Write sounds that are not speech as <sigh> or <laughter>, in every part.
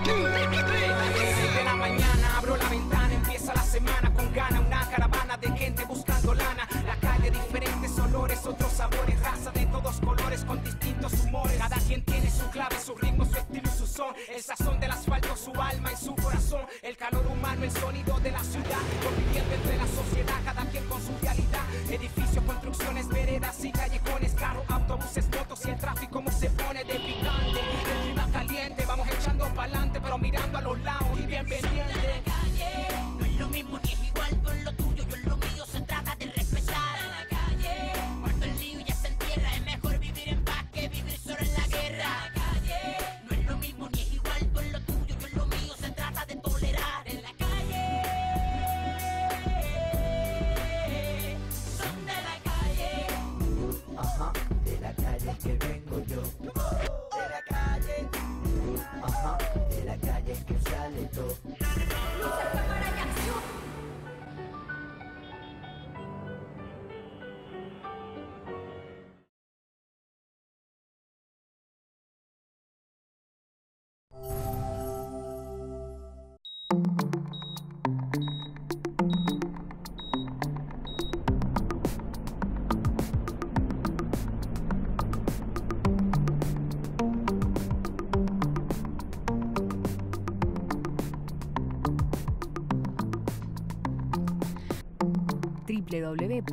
de la mañana abro la ventana, empieza la semana con gana, una caravana de gente buscando lana. La calle diferentes olores, otros sabores, raza de todos colores con distintos humores. Cada quien tiene su clave, su ritmo, su estilo y su son. El sazón del asfalto, su alma y su corazón. El calor humano, el sonido de la ciudad. Conviviendo entre la sociedad, cada quien con su realidad. Edificios, construcciones, veredas y callejones, carros, autobuses, motos y el tráfico como se pone de picante. champagne.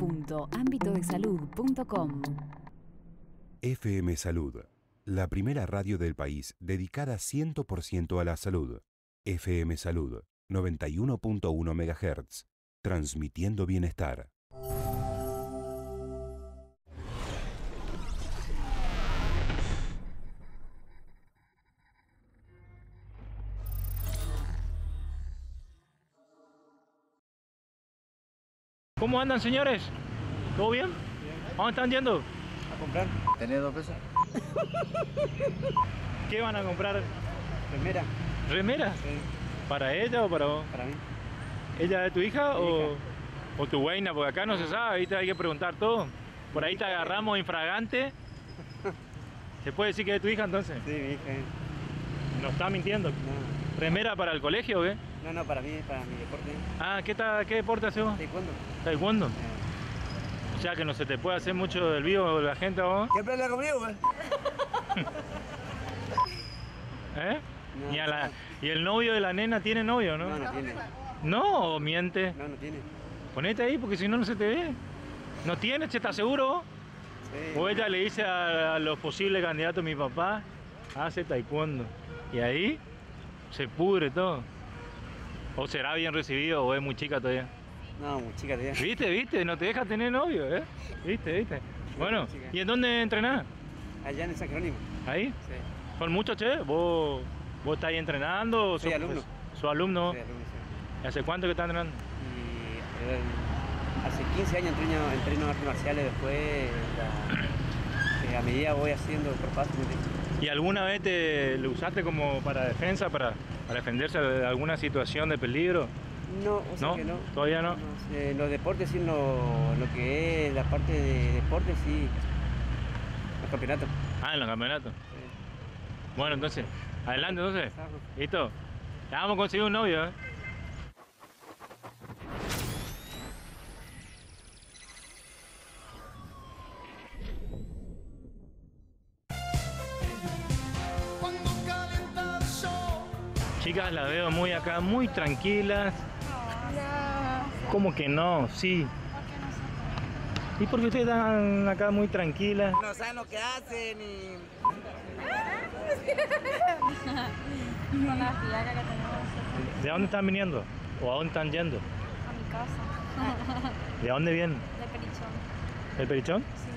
www.ambitodesalud.com FM Salud, la primera radio del país dedicada 100% a la salud. FM Salud, 91.1 MHz, transmitiendo bienestar. ¿Cómo andan, señores? ¿Todo bien? ¿A dónde están yendo? A comprar. ¿Tenés dos pesos? <laughs> ¿Qué van a comprar? Remera. ¿Remera? Sí. ¿Para ella o para vos? Para mí. ¿Ella es tu hija Mi o, hija. o tu buena? Porque acá no se sabe, ¿viste? hay que preguntar todo. Por ahí te agarramos infragante. <laughs> ¿Se puede decir que es tu hija entonces? Sí, mi hija. ¿No está mintiendo? No. ¿Remera para el colegio o qué? No, no, para mí, para mi deporte. Ah, ¿qué, ta- qué deporte haces vos? ¿Taekwondo? ¿Taekwondo? Eh. O sea que no se te puede hacer mucho del vivo la gente a vos. ¿Qué habla conmigo, güey? ¿Eh? No, ¿Y, a la- no. ¿Y el novio de la nena tiene novio, no? No, no tiene. ¿No? ¿O miente? No, no tiene. Ponete ahí porque si no, no se te ve. ¿No tiene? ¿Se está seguro vos? Sí. O ella le dice a, a los posibles candidatos, mi papá hace taekwondo. Y ahí se pudre todo. O será bien recibido o es muy chica todavía. No, muy chica todavía. ¿Viste, viste? No te deja tener novio, ¿eh? ¿Viste, viste? Bueno. ¿y en dónde entrenás? Allá en el San Jerónimo. ¿Ahí? Sí. ¿Con muchos, che? ¿Vos, vos estás ahí entrenando? Soy alumno. ¿Sos alumno? Sí, alumno, sí. ¿Y ¿Hace cuánto que estás entrenando? Y eh, hace 15 años entreno, entreno artes marciales, después la- eh, a medida voy haciendo por paso. ¿Y alguna vez te lo usaste como para defensa, para, para defenderse de alguna situación de peligro? No, o sea ¿No? que no. ¿Todavía no? Eh, los deportes, sí, lo, lo que es la parte de deportes, sí. Los campeonatos. Ah, en los campeonatos. Bueno, entonces, adelante entonces. ¿Listo? Ya vamos a conseguir un novio, ¿eh? Chicas, las veo muy acá, muy tranquilas. ¿Cómo que no? Sí. ¿Y por qué ustedes están acá muy tranquilas? No saben lo que hacen y... Con la que tenemos ¿De dónde están viniendo? ¿O a dónde están yendo? a mi casa. ¿De dónde vienen? De Perichón. ¿Del Perichón? Sí.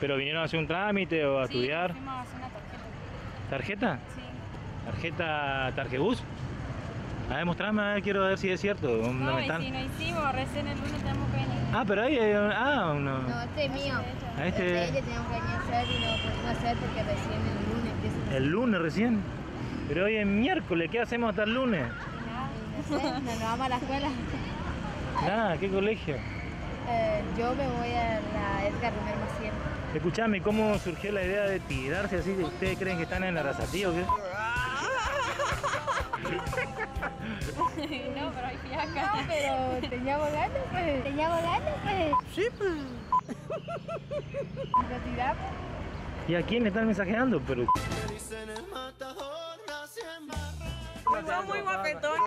¿Pero vinieron a hacer un trámite o a Sí, estudiar? Fuimos a hacer una tarjeta. ¿Tarjeta? Sí. ¿Tarjeta Tarjebus? A ver, mostrame, a ver, quiero ver si es cierto. ¿Dónde No, me están? si no hicimos, recién el lunes tenemos que venir. Ah, pero ahí hay un- Ah, no. No, este es mío. Ah, Este este- de ella teníamos que venir a hacer y no pudimos hacer porque recién el lunes empieza El lunes recién. Pero hoy es miércoles, ¿qué hacemos hasta el lunes? No sé, nos vamos a la escuela. Nada, ¿qué colegio? Eh, yo me voy a la Edgar Romero Maciel. Escuchame, ¿cómo surgió la idea de tirarse así? ¿Ustedes creen que están en la razatía o qué? No, pero hay fiaca. No, pero teníamos ganas, pues. Teníamos ganas, pues. Sí, pues. Y lo tiramos. ¿Y a quién le están mensajeando? Pero Está muy guapetón.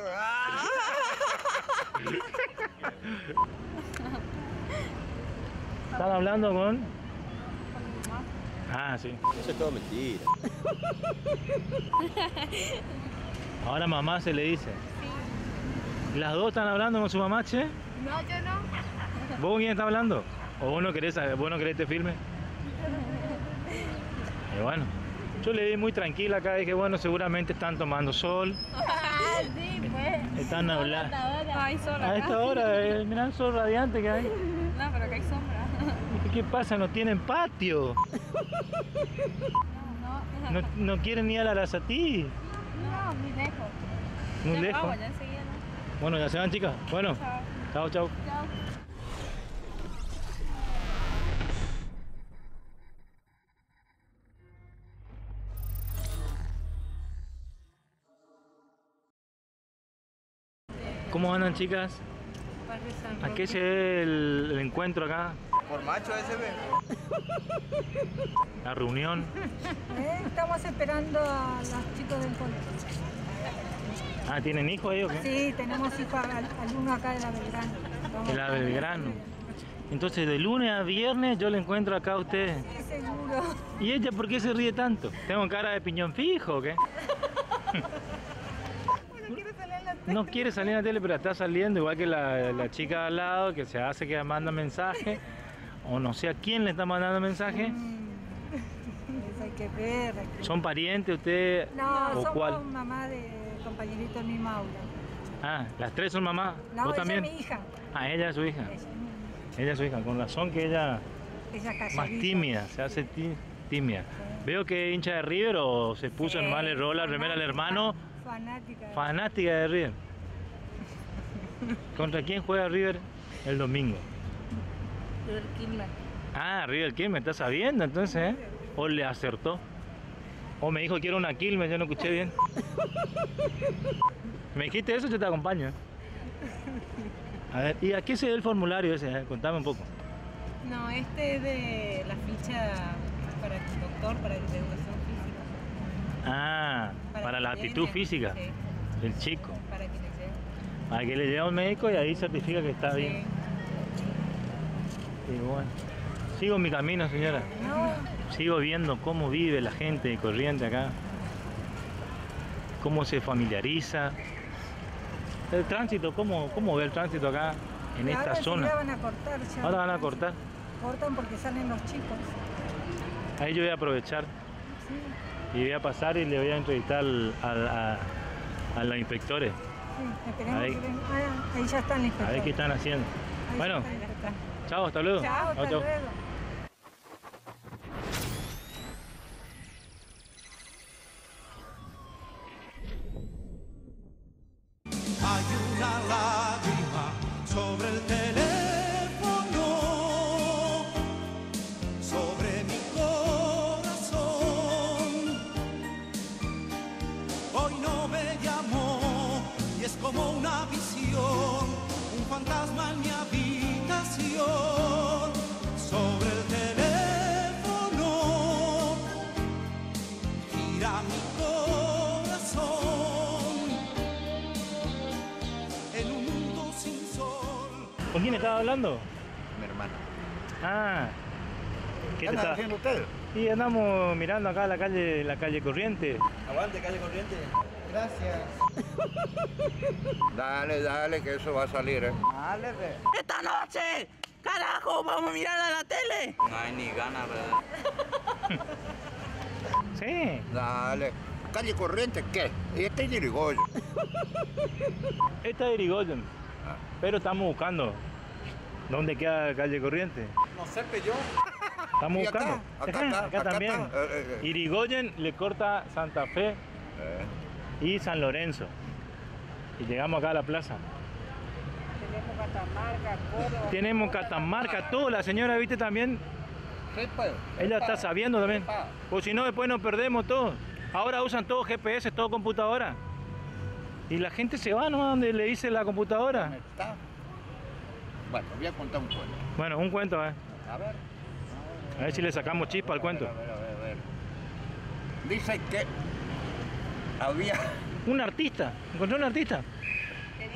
están hablando con... Ah, sí. Eso es todo mentira. <laughs> Ahora mamá se le dice. ¿Las dos están hablando con su mamá, che? No, yo no. ¿Vos con quién estás hablando? ¿O vos no querés, vos no querés este filme? <laughs> Y bueno, yo le di muy tranquila acá, dije, bueno, seguramente están tomando sol, <laughs> Ah, sí, pues. están hablando. Hay sol A acá. esta hora, eh, mirá el sol radiante que hay. No, pero acá hay sombra. ¿Qué pasa? No tienen patio. <laughs> No, No, no quieren ni a la Arasatí. No, muy lejos. Muy Ya lejos. vamos, ya enseguida, ¿no? Bueno, ya se van, chicas. Bueno, chao, chao. Chao. ¿Cómo andan, chicas? ¿A qué se debe el, el encuentro acá? Por macho ese ve. La reunión. <laughs> Eh, Estamos esperando a los chicos del colegio. Ah, ¿tienen hijos ellos? o ¿Qué? Sí, tenemos hijos al- algunos acá de la Belgrano. De la Belgrano. Entonces, de lunes a viernes yo le encuentro acá a. Sí, seguro. ¿Y ella por qué se ríe tanto? ¿Tengo cara de piñón fijo o qué? No quiere salir en la tele, pero está saliendo, igual que la, la chica de al lado, que se hace que manda mensaje, o no sé a quién le está mandando mensaje. <laughs> Eso hay que ver. hay que- ¿Son parientes ustedes? No, ¿O somos cuál? mamá de compañerito misma aula. Ah, las tres son mamás. No, ¿Vos ella también? es mi hija. Ah, ella es su hija. Ella, Ella es su hija. Con razón que ella ella más tímida, se hace tímida. Veo que es hincha de River o se puso Sí, en mal el rol la remera al hermano. Fanática. Fanática de River. <laughs> ¿Contra quién juega River el domingo? Del Quilmes. Ah, River Quilmes, está sabiendo entonces, ¿eh? O le acertó. O me dijo que era una Quilmes, yo no escuché bien. <laughs> ¿Me dijiste eso? Yo te acompaño. ¿eh? A ver, ¿y a qué se ve el formulario ese? eh? Contame un poco. No, este es de la ficha para el doctor, para la educación física. Ah, para, la llene, física sí, del chico. para que le lleve. Para que le lleve a un médico y ahí certifica que está bien. Y bueno. Sigo mi camino, señora. Sigo viendo cómo vive la gente de Corriente acá. Cómo se familiariza. El tránsito, ¿cómo, cómo ve el tránsito acá en Y esta ahora zona? ya van a cortar. ya. Ahora van a cortar. Cortan porque salen los chicos. Ahí yo voy a aprovechar y voy a pasar y le voy a entrevistar al, al- a, a los inspectores. Sí, esperemos Ahí. que vengan. Ah, ahí ya están A listos. ver qué están haciendo. Bueno, chao, hasta luego. Chao, hasta luego. Estaba hablando? Mi hermana. Ah, ¿qué andan está? haciendo ustedes? Y andamos mirando acá la calle, la calle Corriente. Aguante, calle corriente. Gracias. <laughs> Dale, dale, que eso va a salir, ¿eh? Dale, ve. ¡Esta noche! ¡Carajo! ¡Vamos a mirar a la tele! No hay ni ganas, ¿verdad? <laughs> Sí, Dale. Calle corriente, ¿qué? Y este es Yirigoyen. esta es Irigoyen. Ah. Pero estamos buscando. ¿Dónde queda la calle Corriente? No sé, yo. Estamos acá, buscando. acá también. Eh, eh, eh. Irigoyen le corta Santa Fe Eh, y San Lorenzo. Y llegamos acá a la plaza. Tenemos Catamarca, Córdoba. Tenemos Catamarca, todo. La señora, viste también. sí, pues. Ella Epa, está sabiendo también. epa. O si no, después nos perdemos todo. Ahora usan todo GPS, todo computadora. Y la gente se va, ¿no? Donde le dice la computadora. Bueno, voy a contar un cuento. Bueno, un cuento, ¿eh? A ver. A ver si le sacamos chispa al cuento. A ver, a ver, a ver. Dice que había. <laughs> Un artista. ¿Encontró un artista?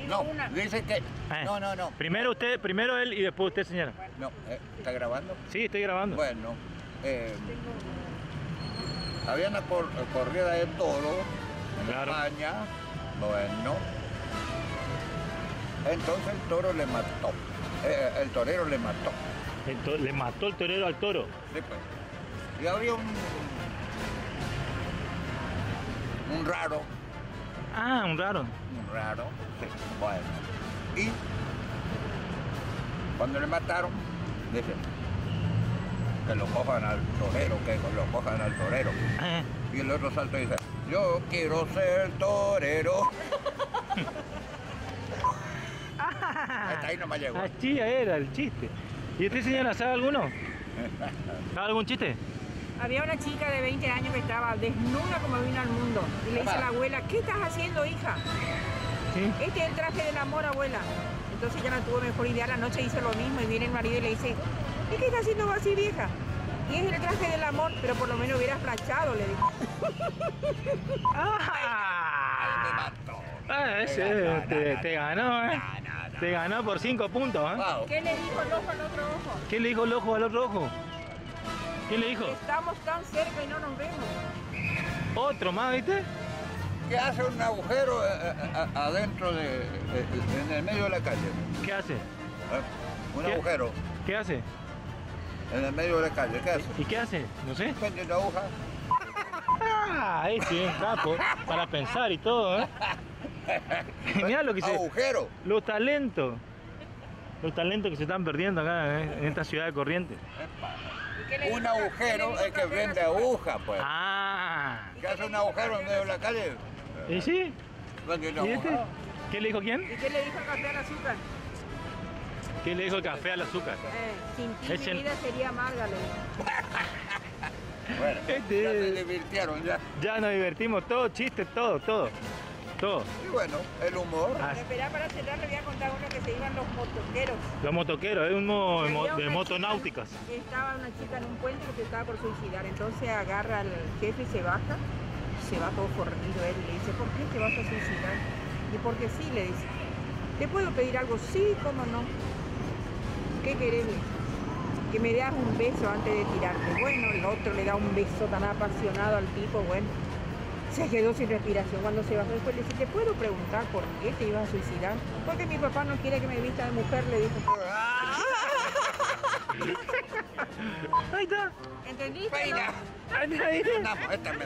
No, dice que. No, no, no. Primero usted, primero él y después usted, señora. No, eh, ¿está grabando? Sí, estoy grabando. Bueno, eh, había una cor- corrida de toro en España. Bueno. Entonces el toro le mató. Eh, el torero le mató. To- le mató el torero al toro. Sí, pues. Y había un. Un raro. Ah, un raro. Un raro. Sí, bueno. Y cuando le mataron, dice que lo cojan al torero, que lo cojan al torero. Ah. Y el otro salto dice, yo quiero ser torero. <laughs> Hasta ahí no me llegó. Así era el chiste. ¿Y usted, señora, sabe alguno? <laughs> ¿Sabe algún chiste? Había una chica de 20 años que estaba desnuda como vino al mundo. Y le dice a la abuela, ¿qué estás haciendo, hija? Este es el traje del amor, abuela. Entonces ella no tuvo mejor idea. La noche hizo lo mismo y viene el marido y le dice, ¿y qué estás haciendo así, vieja? Y es el traje del amor, pero por lo menos hubieras planchado, le dijo. <laughs> Ah, ese te, te ganó, ¿eh? Te ganó por 5 puntos, ¿eh? ¿Qué le dijo el ojo al otro ojo? ¿Qué le dijo el ojo al otro ojo? ¿Qué le dijo? Estamos tan cerca y no nos vemos. Otro más, ¿viste? Que hace un agujero eh, eh, a- adentro de, eh, en el medio de la calle. ¿Qué hace? ¿Eh? Un ¿Qué? agujero ¿Qué hace? en el medio de la calle. ¿Qué hace? ¿Y qué hace? No sé. Prende una aguja. <laughs> Ah, este es un capo. Para pensar y todo, ¿eh? <laughs> <laughs> Genial lo que se... Agujero. Los talentos. Los talentos que se están perdiendo acá ¿eh? en esta ciudad de Corrientes. Un agujero es que vende aguja, pues. Ah. Que hace un agujero en medio de la calle. ¿Y sí? ¿Y este? ¿Qué le dijo quién? ¿Y qué le dijo el café al azúcar? ¿Qué le dijo el café al azúcar? Eh, sin ti mi vida sería amarga, le dijo. Bueno, Este ya se divirtieron ya. Ya nos divertimos, todo, chistes, todo, todo. Todo. Y bueno, el humor. Ah, Espera, para cerrar le voy a contar uno que se iban los motoqueros. Los motoqueros, es uno de, de motonáuticas. Estaba una chica en un puente que se estaba por suicidar, entonces agarra al jefe y se baja, se va todo fornido él y le dice, ¿por qué te vas a suicidar? Y porque sí, le dice, ¿te puedo pedir algo? Sí, cómo no. ¿Qué querés? Que me das un beso antes de tirarte. Bueno, el otro le da un beso tan apasionado al tipo, bueno. Se quedó sin respiración cuando se bajó después le dice, ¿te puedo preguntar por qué te ibas a suicidar? Porque mi papá no quiere que me vista de mujer, le dijo. <laughs> Ahí está. ¿Entendiste? Peina. no? Esta me, me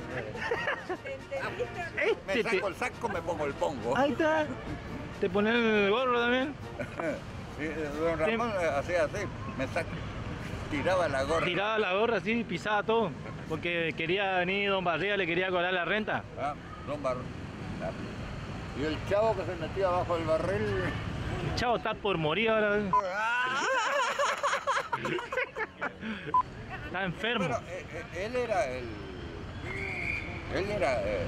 Este te- saco el saco, me pongo el pongo. Ahí está. ¿Te pones el gorro también? <laughs> Sí, don Ramón eh, hacía así, me saca, tiraba la gorra. Tiraba la gorra así, pisaba todo. Porque quería venir Don Barriga, le quería cobrar la renta. Ah, don Bar- Y el chavo que se metía abajo del barril. El chavo está por morir ahora. Está enfermo. Bueno, eh, eh, él era el. Él era eh,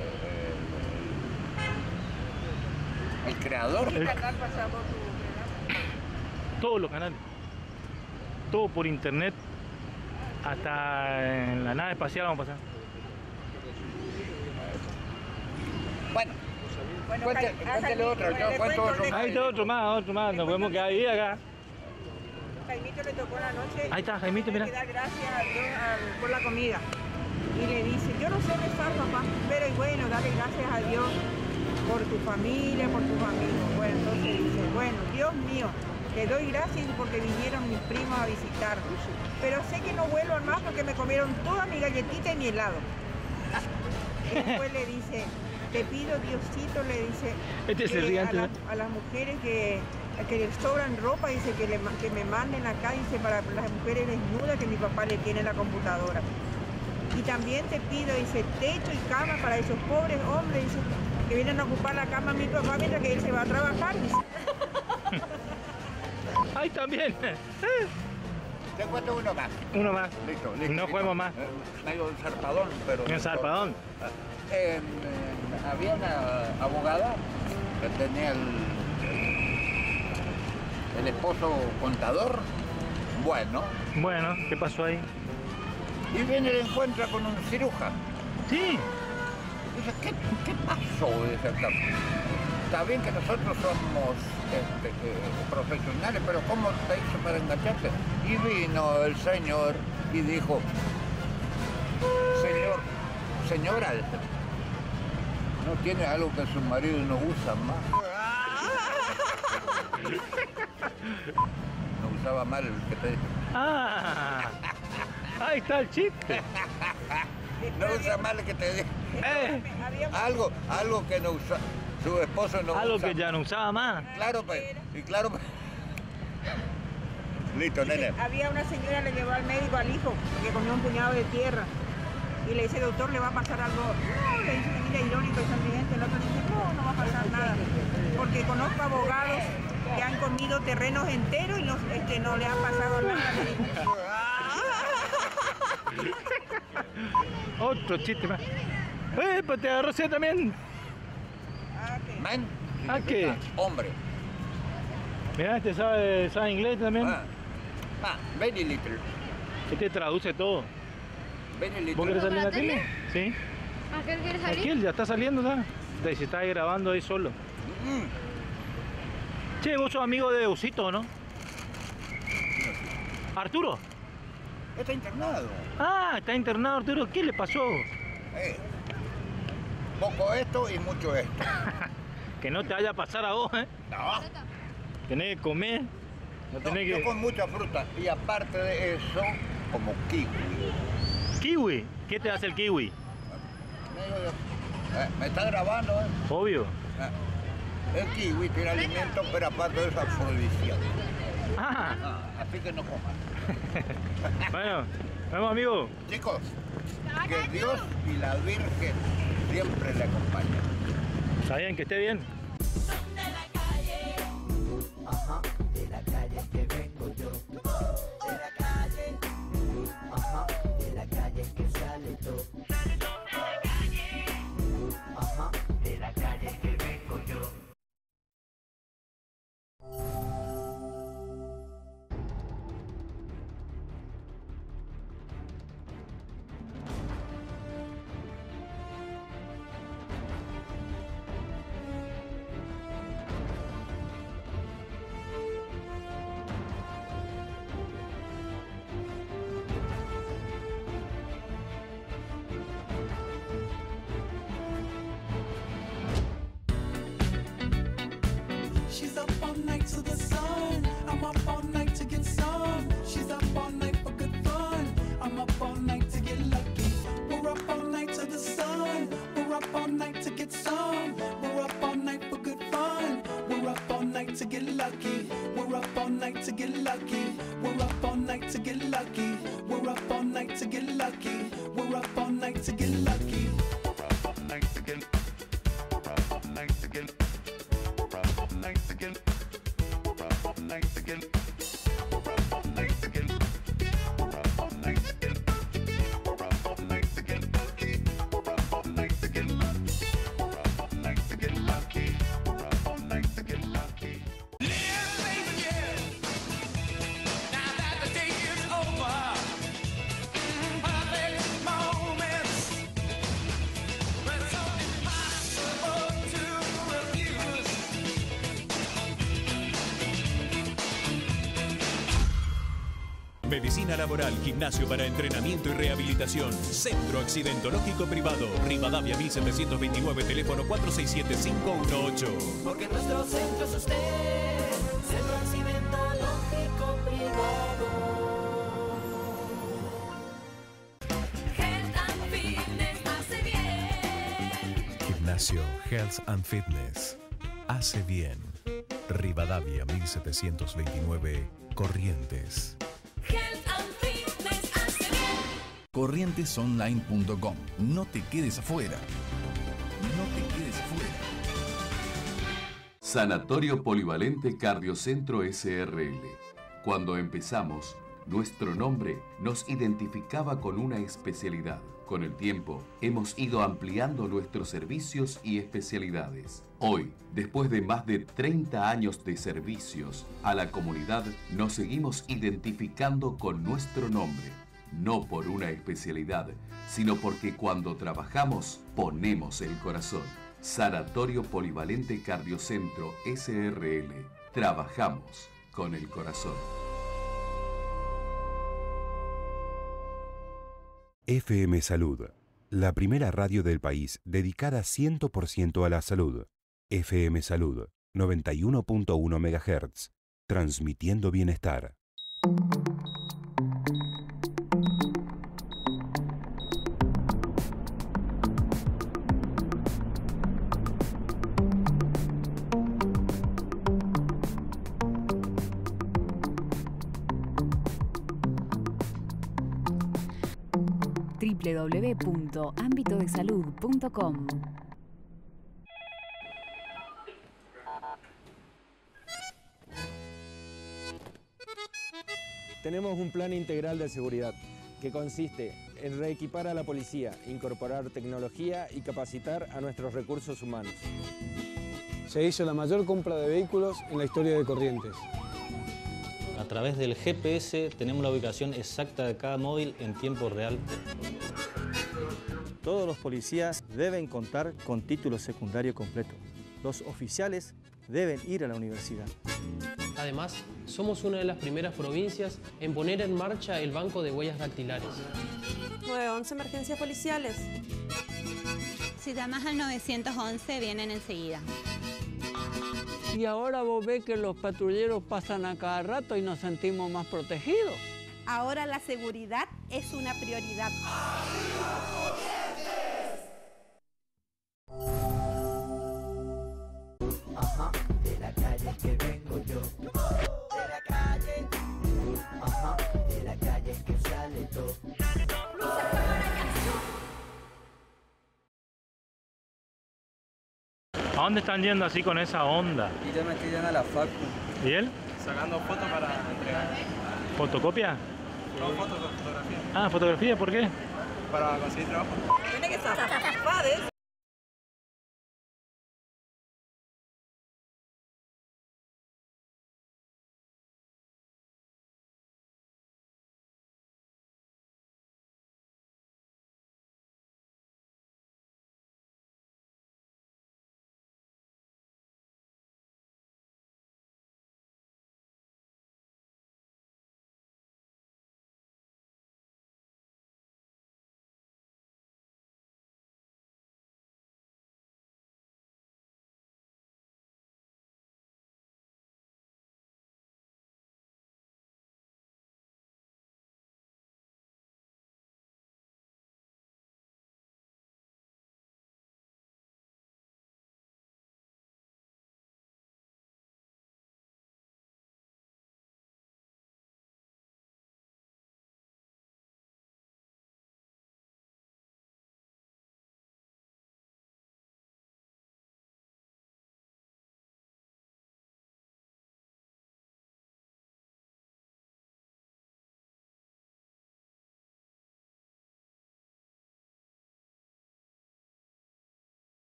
el, el creador. ¿Qué canal pasaba por tu Todos los canales. Todo por internet. Hasta en la nave espacial vamos a pasar. Bueno, Bueno, otro, yo cuento cuento, otro Ahí está otro más, otro más. Nos podemos quedar ahí acá. Jaimito le tocó la noche. Ahí está, Jaimito, mira. Gracias a Dios por la comida. Y le dice, yo no sé rezar, papá, pero y bueno, dale gracias a Dios por tu familia, por tus amigos. Bueno, entonces dice, bueno, Dios mío, te doy gracias porque vinieron mis primos a visitarme. Pero sé que no vuelvan más porque me comieron toda mi galletita y mi helado. Y después le dice, te pido Diosito, le dice, Este ríe a, las- ¿no? a las mujeres que, que les sobran ropa, dice que, le que me manden acá, dice, para las mujeres desnudas que mi papá le tiene en la computadora. Y también te pido, dice, techo y cama para esos pobres hombres, dice, que vienen a ocupar la cama a mi papá mientras que él se va a trabajar, dice. Ahí también. te cuento uno más. Uno más. Listo, listo. No juguemos más. Eh, Medio un zarpadón, pero. Un zarpadón. En- en- había una abogada que tenía el, el esposo contador. Bueno. Bueno, ¿qué pasó ahí? Y viene y le encuentra con un cirujano. Sí. Dice, ¿qué, qué pasó? Dice, está, bien que nosotros somos este, eh, profesionales, pero ¿cómo te hizo para engancharte? Y vino el señor y dijo, señor, señora, dice, ¿no tiene algo que su marido no usa más? <laughs> No usaba mal el que te dije. Ah, ahí está el chiste. <laughs> No usa mal el que te dije. Eh, Algo, algo que no usa, su esposo no algo usa. que ya no usaba más. Claro, pues, y claro. pues. Listo, nene. Había una señora le llevó al médico al hijo que comió un puñado de tierra y le dice, doctor, ¿le va a pasar algo? No, le dice, mira, irónico y sonriente. El otro le dice, no, no va a pasar nada. Porque conozco abogados que han comido terrenos enteros y no, este, no le ha pasado nada. <laughs> Otro chiste más. ¡Eh, pues te agarró también! Man, ¿A qué? Hombre. Mira, este sabe, sabe inglés también. Ah, ah, very little. Este traduce todo. Very little. ¿Vos querés salir en la ¿Para la tele? Sí. ¿A qué quieres salir? él ya está saliendo, ¿sabes? Se está ahí grabando ahí solo. Che, vos sos amigo de Usito, ¿no? Arturo. Está internado. Ah, está internado Arturo. ¿Qué le pasó? Eh, poco esto y mucho esto. <laughs> Que no te vaya a pasar a vos, ¿eh? No. Tenés que comer. No No, tenés yo que... con mucha fruta. Y aparte de eso, como kiwi. ¿Kiwi? ¿Qué te hace el kiwi? Eh, me está grabando, ¿eh? Obvio. Eh, El kiwi tiene alimento, pero aparte de eso, afrodisíaco. Ah. Ah, así que no coman. <laughs> Bueno, vamos amigo. Chicos, que Dios y la Virgen siempre le acompañen. Está bien, que esté bien. Ajá, de la calle que vengo yo. Medicina laboral, gimnasio para entrenamiento y rehabilitación. Centro Accidentológico Privado. Rivadavia 1729, teléfono 467-518. Porque nuestro centro es usted. Centro accidentológico privado. Health and Fitness hace bien. Gimnasio Health and Fitness. Hace bien. Rivadavia 1729, Corrientes. Corrientesonline.com. No te quedes afuera. No te quedes afuera. Sanatorio Polivalente Cardiocentro SRL. Cuando empezamos, Nuestro nombre nos identificaba con una especialidad. Con el tiempo, hemos ido ampliando nuestros servicios y especialidades. Hoy, después de más de 30 años de servicios a la comunidad, nos seguimos identificando con nuestro nombre. No por una especialidad, sino porque cuando trabajamos ponemos el corazón. Sanatorio Polivalente Cardiocentro SRL. Trabajamos con el corazón. FM Salud, la primera radio del país dedicada 100% a la salud. FM Salud, 91.1 MHz, transmitiendo bienestar. www.ambitodesalud.com Tenemos un plan integral de seguridad que consiste en reequipar a la policía, incorporar tecnología y capacitar a nuestros recursos humanos. Se hizo la mayor compra de vehículos en la historia de Corrientes. A través del GPS tenemos la ubicación exacta de cada móvil en tiempo real. Todos los policías deben contar con título secundario completo. Los oficiales deben ir a la universidad. Además, somos una de las primeras provincias en poner en marcha el banco de huellas dactilares. 911 emergencias policiales. Si llamas al 911 vienen enseguida. Y ahora vos ves que los patrulleros pasan a cada rato y nos sentimos más protegidos. Ahora la seguridad es una prioridad. Que vengo yo. De la calle. Ajá, de la calle que sale todo. ¿A dónde están yendo así con esa onda? Y yo me estoy yendo a la facu. ¿Y él? Sacando fotos para entregar. ¿Fotocopia? No, fotos, fotografía. Ah, fotografía, ¿por qué? Para conseguir trabajo. Tiene que de eso.